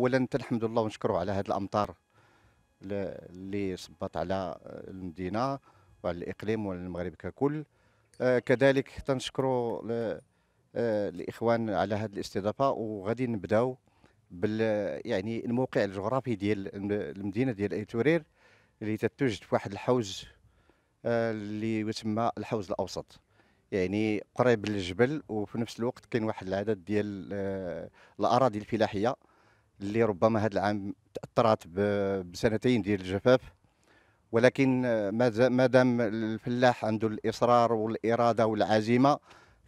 اولا الحمد لله ونشكره على هذه الأمطار اللي صبت على المدينة وعلى الاقليم والمغرب ككل. آه، كذلك تنشكروا آه، الإخوان على هذه الاستضافة وغادي نبداو بال يعني الموقع الجغرافي ديال الم- المدينة ديال ايتورير اللي تتوجد في واحد الحوز آه، اللي يسمى الحوز الأوسط. يعني قريب للجبل وفي نفس الوقت كاين واحد العدد ديال الأراضي الفلاحية. اللي ربما هذا العام تاثرت بسنتين ديال الجفاف. ولكن آه، ما دام الفلاح عنده الإصرار والإرادة والعزيمة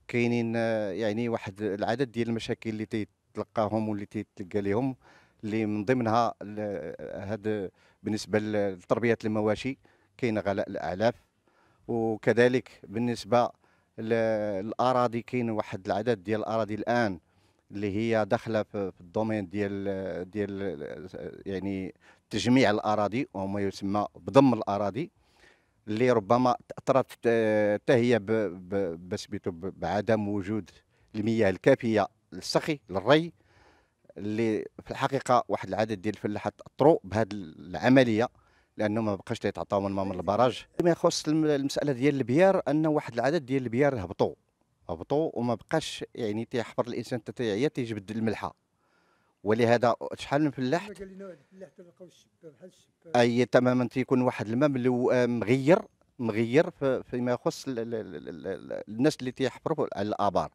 كاينين آه، يعني واحد العدد ديال المشاكل اللي تيتلقاهم واللي تيتلقى لهم اللي من ضمنها هذا بالنسبة لتربية المواشي كاين غلاء الأعلاف. وكذلك بالنسبة للأراضي كاين واحد العدد ديال الأراضي الآن اللي هي داخلة في الدومين ديال ديال يعني تجميع الأراضي وما يسمى بضم الأراضي اللي ربما تأثرت حتى هي بعدم وجود المياه الكافية للسقي للري اللي في الحقيقة واحد العدد ديال الفلاحات تأثروا بهذه العملية لأنه ما بقاش تيتعطاو من مام البراج. ما يخص الم- المسألة ديال البيار أن واحد العدد ديال البيار هبطوا. هبطوا وما بقاش يعني تيحفر الإنسان حتى تيعيا تيجبد الملحة. ولهذا شحال من فلاح أي تماما تيكون واحد الماء مغير مغير في- فيما يخص ال- ال- ال- ال- ال- الناس اللي تيحفروا على الآبار.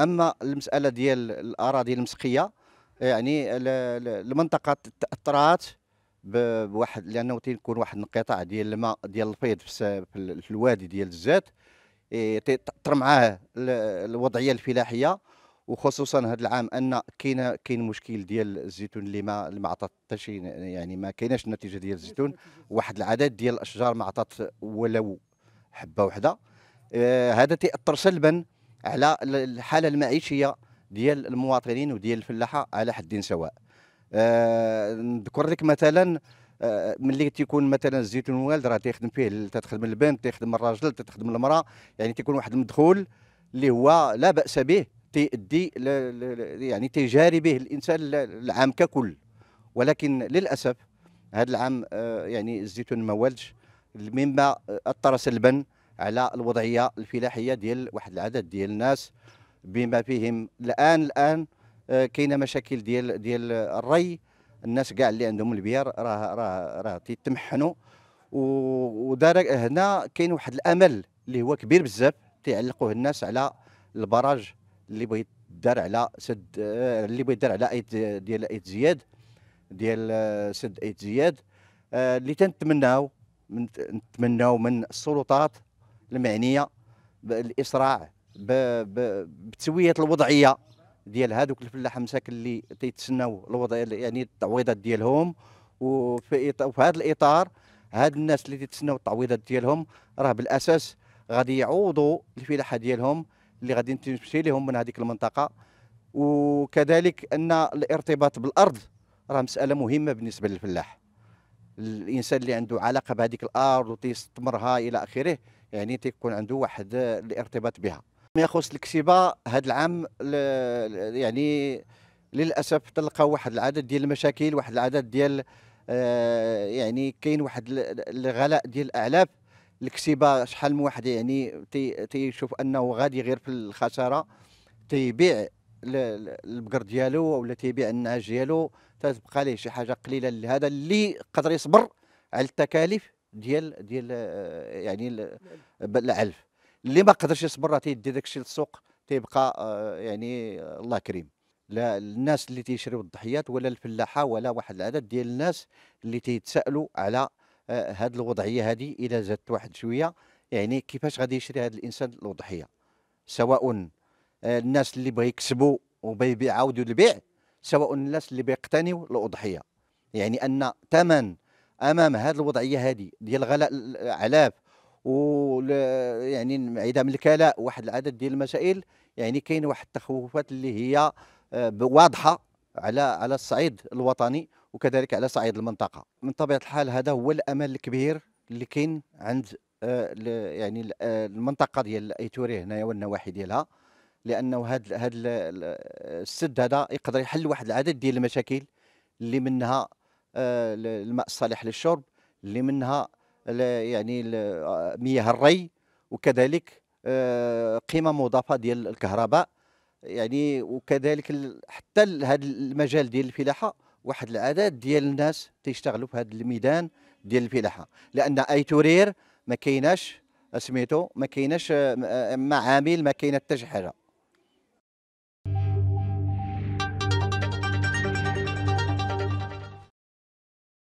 أما المسألة ديال الأراضي المسقية يعني ال- ال- المنطقة تأثرات بواحد لأنه تيكون واحد الانقطاع ديال الماء ديال الفيض في الوادي ديال الزات. إيه، تاثر معاه ال- الوضعية الفلاحية وخصوصا هذا العام أن كاين كاين مشكل ديال الزيتون اللي ما ما عطات حتى شي يعني ما كايناش النتيجه ديال الزيتون. واحد العدد ديال الأشجار ما عطات ولو حبة واحدة آه هذا تاثر سلبا على ال- الحالة المعيشية ديال المواطنين وديال الفلاحة على حد سواء. آه نذكر لك مثلا ملي تيكون مثلا الزيتون والد راه تيخدم فيه ال- تخدم البنت تخدم الراجل تخدم المرأة. يعني تيكون واحد المدخول اللي هو لا بأس به تيؤدي يعني تيجاري به الإنسان ال- العام ككل. ولكن للأسف هذا العام آه، يعني الزيتون ما والدش مما أثر سلبا على الوضعية الفلاحية ديال واحد العدد ديال الناس بما فيهم. الان الآن آه، كاينة مشاكل ديال ديال الري. الناس كاع اللي عندهم البيار راه راه راه تيتمحنوا ودار هنا كاين واحد الامل اللي هو كبير بزاف تيعلقوه الناس على ال barrage اللي بغى يتدار على سد آه، اللي بغى يتدار على ايت ديال ايت زياد ديال آه، سد ايت زياد آه، اللي تنتمناو من نتمناو من السلطات المعنية بالاسراع بتسوية الوضعية. ديال هذوك الفلاحه مساكن اللي تيتسناو الوضع يعني التعويضات ديالهم. وفي وفي هذا الإطار هاد الناس اللي تيتسناو التعويضات ديالهم راه بالأساس غادي يعوضوا الفلاحة ديالهم اللي غادي تمشي لهم من هذيك المنطقة. وكذلك أن الارتباط بالأرض راه مسألة مهمة بالنسبة للفلاح. الإنسان اللي عنده علاقة بهذيك الأرض وتيستثمرها إلى آخره يعني تيكون عنده واحد الارتباط بها. ما يخص الكسبة هذا العام يعني للأسف تلقاو واحد العدد ديال المشاكل واحد العدد ديال آه، يعني كاين واحد ال- الغلاء ديال الاعلاف الكسبة شحال من واحد يعني تي- تيشوف أنه غادي غير في الخسارة تيبيع البقر ديالو ولا تيبيع النعاج ديالو. تتبقى ليه شي حاجة قليلة لهذا اللي قدر يصبر على التكاليف ديال ديال آه، يعني العلف اللي ما قدرش يصبر راه تيدي داك الشيء للسوق تيبقى آه، يعني آه، الله كريم. لا الناس اللي تيشريو الضحيات ولا الفلاحة ولا واحد العدد ديال الناس اللي تيتسائلوا على هذه الوضعية هذه اذا زادت واحد شوية. يعني كيفاش غادي يشري هذا الإنسان الاضحيه سواء آه، الناس اللي بغا يكسبوا وبغا يعاودوا البيع سواء الناس اللي بيقتنيوا الاضحيه يعني أن ثمن أمام هذه الوضعية هذه ديال غلاء الاعلاف و يعني انعدام الكلاء واحد العدد ديال المسائل يعني كاين واحد التخوفات اللي هي آه، واضحة على على الصعيد الوطني وكذلك على صعيد المنطقة. من طبيعة الحال هذا هو الأمل الكبير اللي كاين عند آه، يعني آه، المنطقة ديال ايتوري هنايا والنواحي ديالها لأنه هذا هذا السد هذا يقدر يحل واحد العدد ديال المشاكل اللي منها ال- الماء الصالح للشرب اللي منها يعني مياه الري وكذلك آه، قيمة مضافة ديال الكهرباء. يعني وكذلك حتى هذا المجال ديال الفلاحة واحد العدد ديال الناس تيشتغلوا في هذا الميدان ديال الفلاحة. لأن اي تورير ما كايناش سميتو ما كايناش آه، آه، معامل ما كاينة حتى شي حاجة.